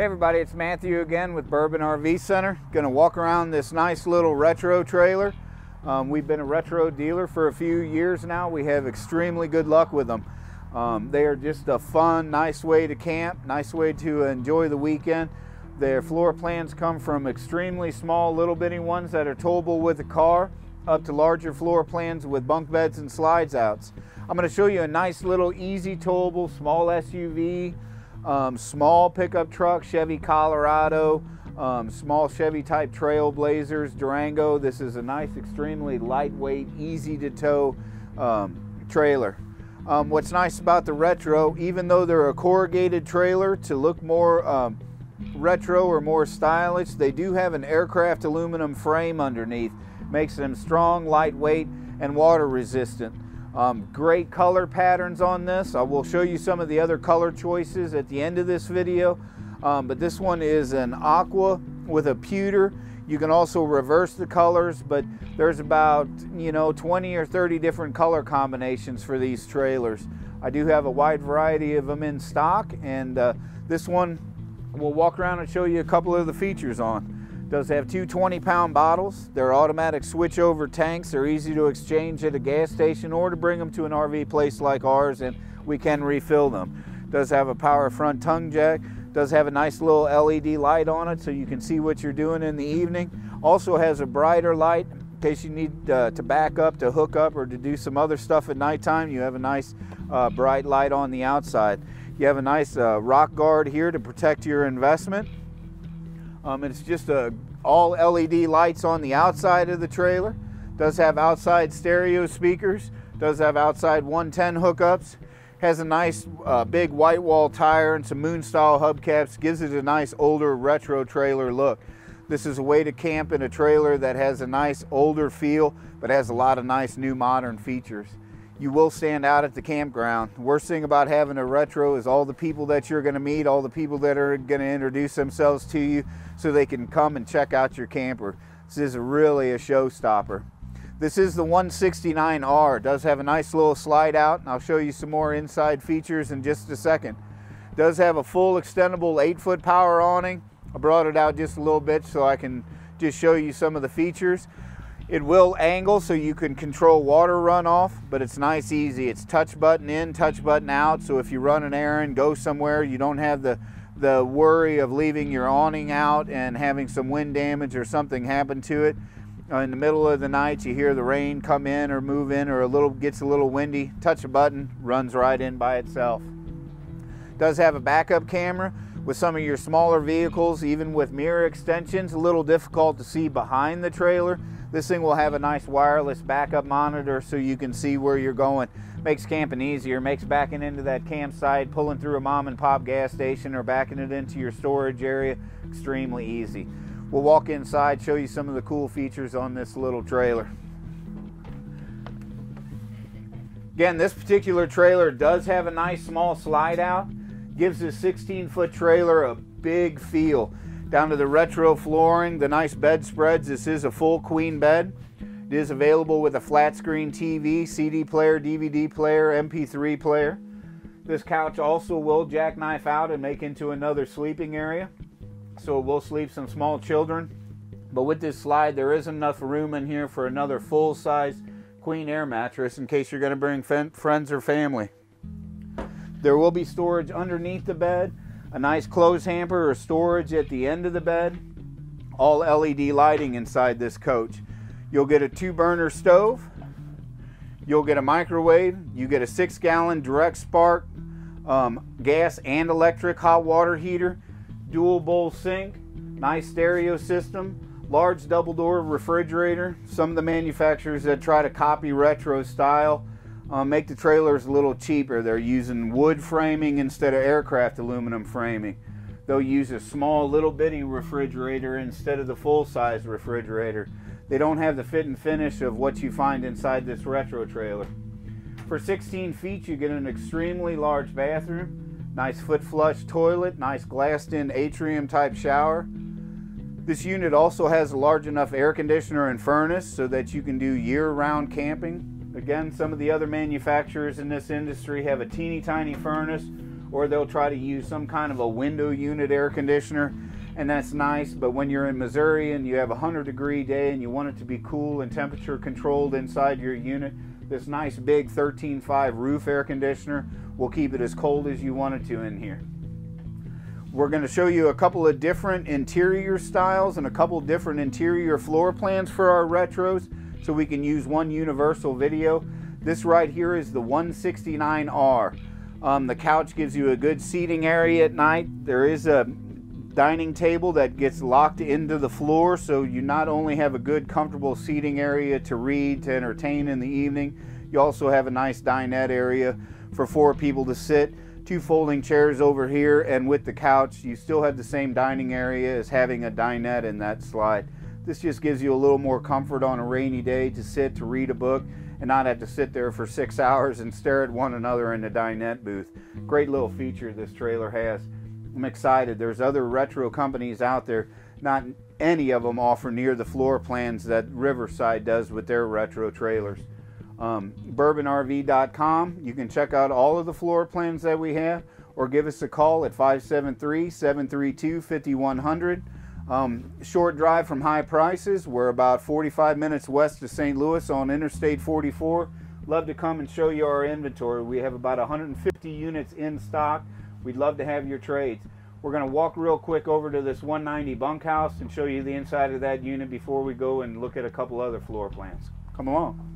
Hey everybody, it's Matthew again with Bourbon RV Center. Gonna walk around this nice little retro trailer. Um, we've been a retro dealer for a few years now. We have extremely good luck with them. Um, they are just a fun, nice way to camp, nice way to enjoy the weekend. Their floor plans come from extremely small, little bitty ones that are towable with a car up to larger floor plans with bunk beds and slides outs. I'm going to show you a nice little easy towable small SUV, um, small pickup truck, Chevy Colorado, um, small Chevy type Trailblazers, Durango. This is a nice, extremely lightweight, easy to tow um, trailer. Um, what's nice about the retro, even though they're a corrugated trailer to look more um, retro or more stylish, they do have an aircraft aluminum frame underneath. Makes them strong, lightweight, and water resistant. Um, great color patterns on this. I will show you some of the other color choices at the end of this video. Um, but this one is an aqua with a pewter. You can also reverse the colors, but there's about, you know, 20 or 30 different color combinations for these trailers. I do have a wide variety of them in stock, and uh, this one we'll walk around and show you a couple of the features on does have two 20 pound bottles. They're automatic switch over tanks. They're easy to exchange at a gas station or to bring them to an RV place like ours and we can refill them. Does have a power front tongue jack. Does have a nice little LED light on it so you can see what you're doing in the evening. Also has a brighter light in case you need uh, to back up, to hook up, or to do some other stuff at nighttime. You have a nice uh, bright light on the outside. You have a nice uh, rock guard here to protect your investment. Um, it's just a all LED lights on the outside of the trailer. Does have outside stereo speakers. Does have outside 110 hookups. Has a nice uh, big white wall tire and some moon style hubcaps. Gives it a nice older retro trailer look. This is a way to camp in a trailer that has a nice older feel, but has a lot of nice new modern features you will stand out at the campground. Worst thing about having a retro is all the people that you're going to meet, all the people that are going to introduce themselves to you so they can come and check out your camper. This is really a showstopper. This is the 169R. It does have a nice little slide out, and I'll show you some more inside features in just a second. It does have a full extendable 8-foot power awning. I brought it out just a little bit so I can just show you some of the features. It will angle so you can control water runoff, but it's nice easy. It's touch button in, touch button out, so if you run an errand, go somewhere, you don't have the, the worry of leaving your awning out and having some wind damage or something happen to it. Uh, in the middle of the night, you hear the rain come in or move in or a little gets a little windy, touch a button, runs right in by itself. Does have a backup camera with some of your smaller vehicles, even with mirror extensions, a little difficult to see behind the trailer. This thing will have a nice wireless backup monitor so you can see where you're going. Makes camping easier, makes backing into that campsite, pulling through a mom and pop gas station or backing it into your storage area extremely easy. We'll walk inside, show you some of the cool features on this little trailer. Again, this particular trailer does have a nice small slide out. Gives this 16 foot trailer a big feel down to the retro flooring, the nice bedspreads. This is a full queen bed. It is available with a flat screen TV, CD player, DVD player, MP3 player. This couch also will jackknife out and make into another sleeping area. So it will sleep some small children. But with this slide, there is enough room in here for another full-size queen air mattress in case you're going to bring friends or family. There will be storage underneath the bed a nice clothes hamper or storage at the end of the bed, all LED lighting inside this coach. You'll get a two burner stove, you'll get a microwave, you get a six gallon direct spark um, gas and electric hot water heater, dual bowl sink, nice stereo system, large double door refrigerator. Some of the manufacturers that try to copy retro style uh, make the trailers a little cheaper. They're using wood framing instead of aircraft aluminum framing. They'll use a small little bitty refrigerator instead of the full-size refrigerator. They don't have the fit and finish of what you find inside this retro trailer. For 16 feet, you get an extremely large bathroom, nice foot flush toilet, nice glassed in atrium type shower. This unit also has a large enough air conditioner and furnace so that you can do year-round camping. Again, some of the other manufacturers in this industry have a teeny tiny furnace or they'll try to use some kind of a window unit air conditioner and that's nice but when you're in Missouri and you have a 100 degree day and you want it to be cool and temperature controlled inside your unit this nice big 13.5 roof air conditioner will keep it as cold as you want it to in here. We're going to show you a couple of different interior styles and a couple different interior floor plans for our retros so we can use one universal video this right here is the 169R um, the couch gives you a good seating area at night. There is a dining table that gets locked into the floor so you not only have a good comfortable seating area to read, to entertain in the evening, you also have a nice dinette area for four people to sit. Two folding chairs over here and with the couch you still have the same dining area as having a dinette in that slide. This just gives you a little more comfort on a rainy day to sit to read a book and not have to sit there for six hours and stare at one another in the dinette booth. Great little feature this trailer has. I'm excited. There's other retro companies out there. Not any of them offer near the floor plans that Riverside does with their retro trailers. Um, bourbonrv.com. You can check out all of the floor plans that we have or give us a call at 573 732 5100. Um, short drive from high prices. We're about 45 minutes west of St. Louis on Interstate 44. Love to come and show you our inventory. We have about 150 units in stock. We'd love to have your trades. We're going to walk real quick over to this 190 bunkhouse and show you the inside of that unit before we go and look at a couple other floor plans. Come along.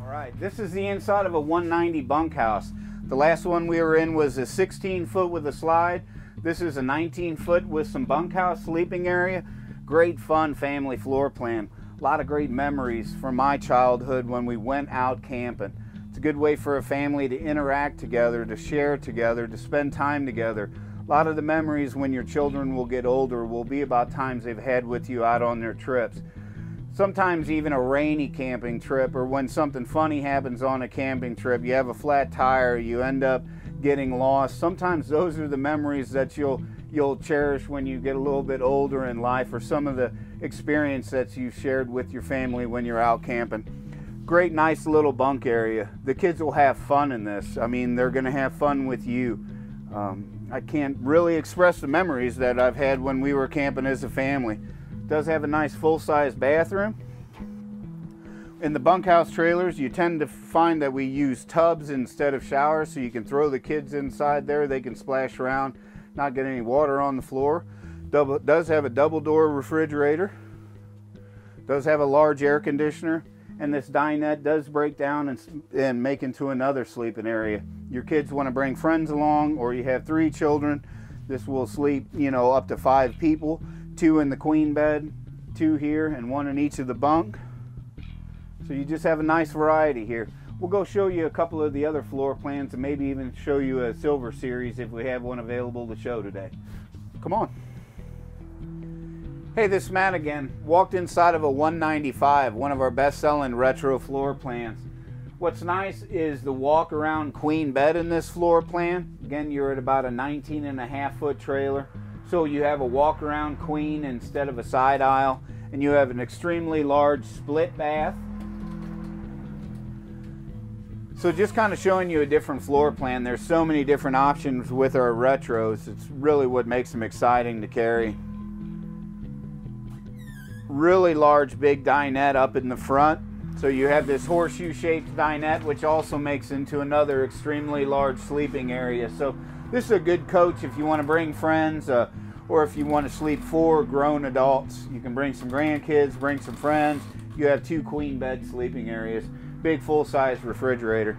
All right, this is the inside of a 190 bunkhouse. The last one we were in was a 16 foot with a slide. This is a 19 foot with some bunkhouse sleeping area. Great fun family floor plan. A lot of great memories from my childhood when we went out camping. It's a good way for a family to interact together, to share together, to spend time together. A lot of the memories when your children will get older will be about times they've had with you out on their trips. Sometimes even a rainy camping trip or when something funny happens on a camping trip, you have a flat tire, you end up getting lost. Sometimes those are the memories that you'll you'll cherish when you get a little bit older in life or some of the experience that you shared with your family when you're out camping. Great nice little bunk area. The kids will have fun in this. I mean, they're going to have fun with you. Um, I can't really express the memories that I've had when we were camping as a family. It does have a nice full-size bathroom in the bunkhouse trailers, you tend to find that we use tubs instead of showers, so you can throw the kids inside there. They can splash around, not get any water on the floor. Double, does have a double door refrigerator. Does have a large air conditioner. And this dinette does break down and, and make into another sleeping area. Your kids want to bring friends along, or you have three children. This will sleep, you know, up to five people. Two in the queen bed, two here, and one in each of the bunk. So you just have a nice variety here. We'll go show you a couple of the other floor plans and maybe even show you a silver series if we have one available to show today. Come on. Hey, this is Matt again. Walked inside of a 195, one of our best-selling retro floor plans. What's nice is the walk around queen bed in this floor plan. Again, you're at about a 19 and a half foot trailer. So you have a walk around queen instead of a side aisle. And you have an extremely large split bath so just kind of showing you a different floor plan. There's so many different options with our retros. It's really what makes them exciting to carry. Really large big dinette up in the front. So you have this horseshoe shaped dinette which also makes into another extremely large sleeping area. So this is a good coach if you want to bring friends uh, or if you want to sleep four grown adults. You can bring some grandkids, bring some friends. You have two queen bed sleeping areas big full-size refrigerator.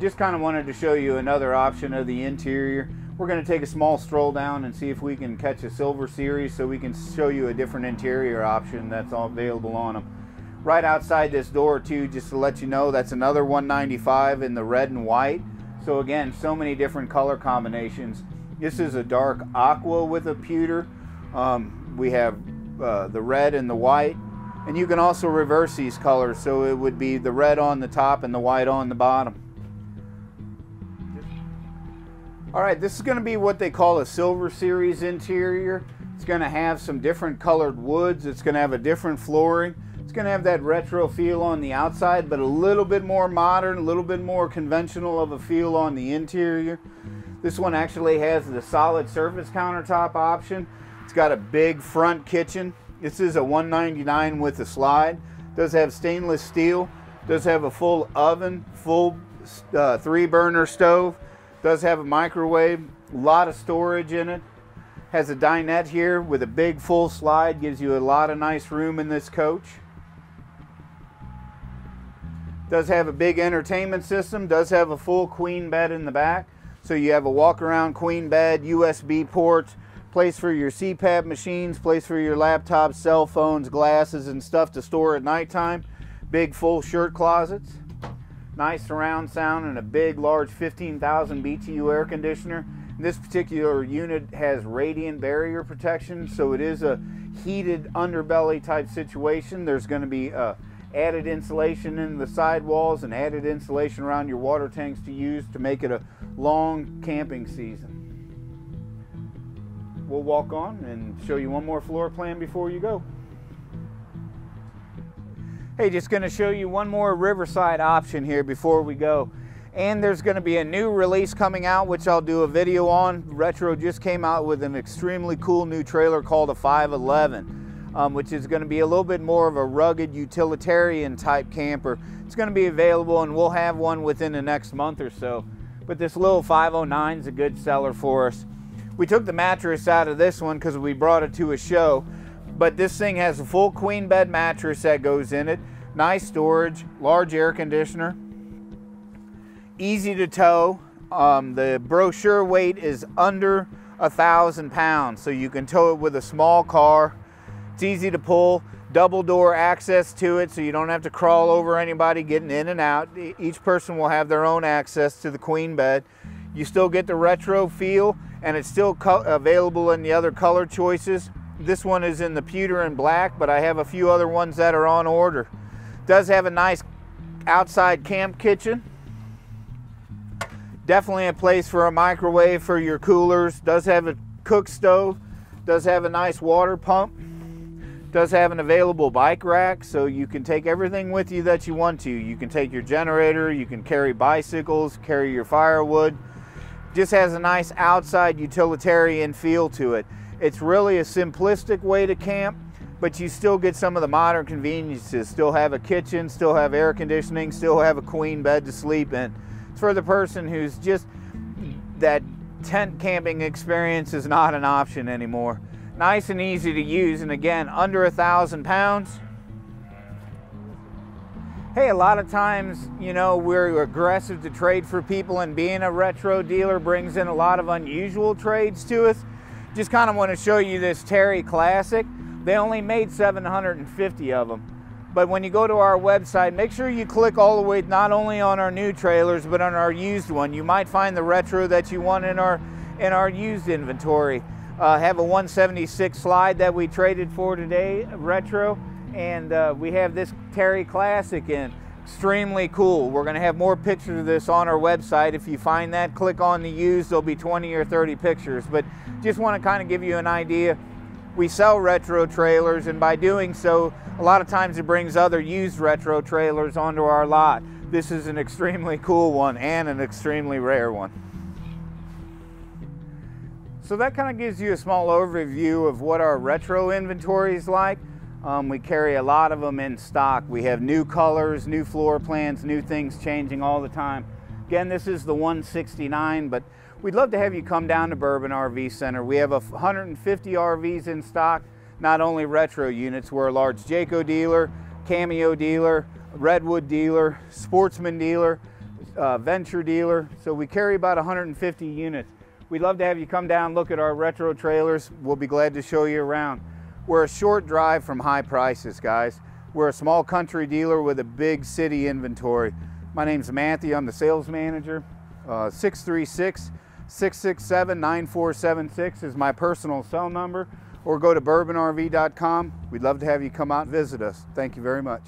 Just kind of wanted to show you another option of the interior. We're going to take a small stroll down and see if we can catch a silver series so we can show you a different interior option that's all available on them. Right outside this door too, just to let you know, that's another 195 in the red and white. So again, so many different color combinations. This is a dark aqua with a pewter. Um, we have uh, the red and the white. And you can also reverse these colors so it would be the red on the top and the white on the bottom. Alright, this is going to be what they call a Silver Series interior. It's going to have some different colored woods. It's going to have a different flooring. It's going to have that retro feel on the outside, but a little bit more modern, a little bit more conventional of a feel on the interior. This one actually has the solid surface countertop option. It's got a big front kitchen. This is a 199 with a slide. Does have stainless steel. Does have a full oven, full uh, three burner stove. Does have a microwave. A lot of storage in it. Has a dinette here with a big full slide. Gives you a lot of nice room in this coach. Does have a big entertainment system. Does have a full queen bed in the back. So you have a walk around queen bed, USB ports, place for your CPAP machines, place for your laptops, cell phones, glasses, and stuff to store at nighttime. Big full shirt closets. Nice surround sound and a big, large 15,000 BTU air conditioner. This particular unit has radiant barrier protection, so it is a heated underbelly type situation. There's going to be uh, added insulation in the sidewalls and added insulation around your water tanks to use to make it a long camping season. We'll walk on and show you one more floor plan before you go. Hey, just going to show you one more Riverside option here before we go. And there's going to be a new release coming out, which I'll do a video on. Retro just came out with an extremely cool new trailer called a 511, um, which is going to be a little bit more of a rugged utilitarian type camper. It's going to be available and we'll have one within the next month or so but this little 509 is a good seller for us. We took the mattress out of this one because we brought it to a show, but this thing has a full queen bed mattress that goes in it, nice storage, large air conditioner, easy to tow. Um, the brochure weight is under a thousand pounds, so you can tow it with a small car. It's easy to pull double door access to it so you don't have to crawl over anybody getting in and out. Each person will have their own access to the queen bed. You still get the retro feel and it's still available in the other color choices. This one is in the pewter and black, but I have a few other ones that are on order. Does have a nice outside camp kitchen. Definitely a place for a microwave for your coolers. Does have a cook stove. Does have a nice water pump does have an available bike rack so you can take everything with you that you want to. You can take your generator, you can carry bicycles, carry your firewood. Just has a nice outside utilitarian feel to it. It's really a simplistic way to camp, but you still get some of the modern conveniences. Still have a kitchen, still have air conditioning, still have a queen bed to sleep in. It's for the person who's just that tent camping experience is not an option anymore nice and easy to use and again under a thousand pounds hey a lot of times you know we're aggressive to trade for people and being a retro dealer brings in a lot of unusual trades to us. Just kind of want to show you this terry classic. They only made 750 of them but when you go to our website make sure you click all the way not only on our new trailers but on our used one. You might find the retro that you want in our in our used inventory. Uh, have a 176 slide that we traded for today, retro, and uh, we have this Terry Classic in. Extremely cool. We're going to have more pictures of this on our website. If you find that, click on the used. There'll be 20 or 30 pictures. But just want to kind of give you an idea. We sell retro trailers, and by doing so, a lot of times it brings other used retro trailers onto our lot. This is an extremely cool one and an extremely rare one. So that kind of gives you a small overview of what our retro inventory is like. Um, we carry a lot of them in stock. We have new colors, new floor plans, new things changing all the time. Again, this is the 169, but we'd love to have you come down to Bourbon RV Center. We have 150 RVs in stock, not only retro units, we're a large Jayco dealer, Cameo dealer, Redwood dealer, Sportsman dealer, uh, Venture dealer. So we carry about 150 units. We'd love to have you come down, look at our retro trailers. We'll be glad to show you around. We're a short drive from high prices, guys. We're a small country dealer with a big city inventory. My name's Matthew, I'm the sales manager. 636-667-9476 uh, is my personal cell number or go to bourboNRV.com. We'd love to have you come out and visit us. Thank you very much.